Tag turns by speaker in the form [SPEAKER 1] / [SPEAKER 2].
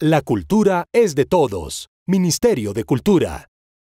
[SPEAKER 1] La cultura es de todos. Ministerio de Cultura.